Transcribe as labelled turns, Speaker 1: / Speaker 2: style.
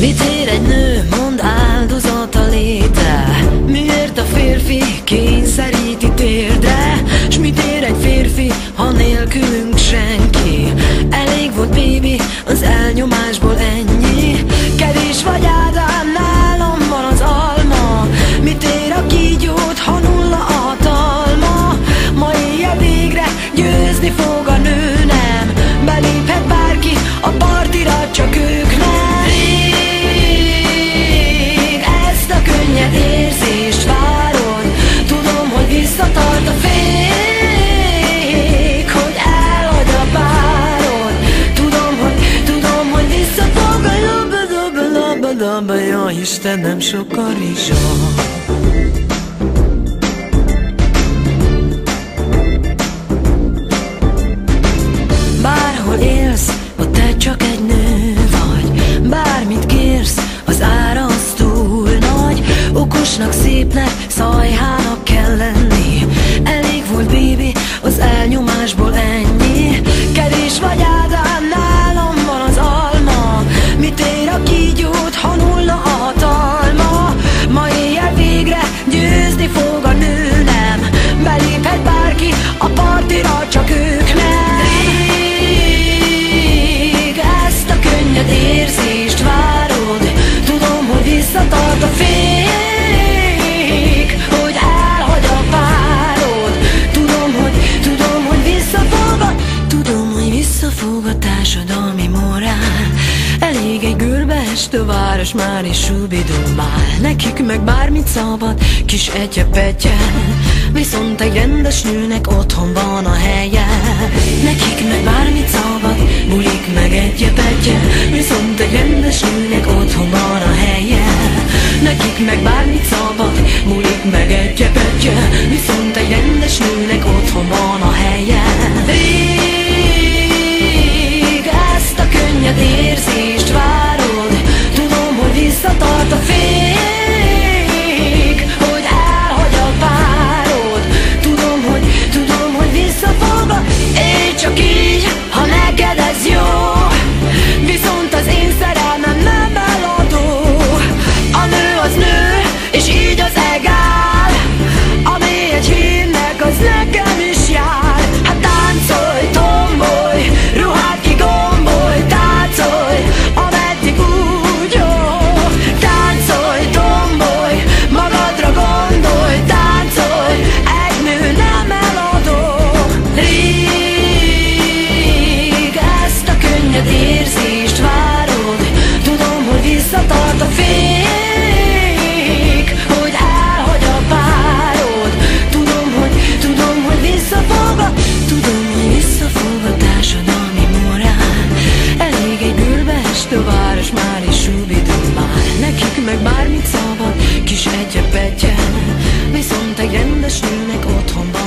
Speaker 1: Mit ér egy nő, mond áldozat a léte. Miért a férfi kényszeríti térdre? S mit ér egy férfi, ha nélkülünk senki? Elég volt bébi, az elnyomásból ennyi. volt a fék, hogy elhagy a páron Tudom, hogy, tudom, hogy vissza a labba, labba, labba, labba Ja, Istenem, rizsa Elég egy görbe este város már is subidul már. Nekik meg bármit szabad, kis egyepetje Viszont egy rendes nőnek otthon van a helye. Nekik meg bármit szabad, bulik meg egyepetje Viszont egy rendes nőnek otthon van a helye. Nekik meg bármit szabad, bulik meg egyepetje Viszont egy rendes nőnek 是你个同胞。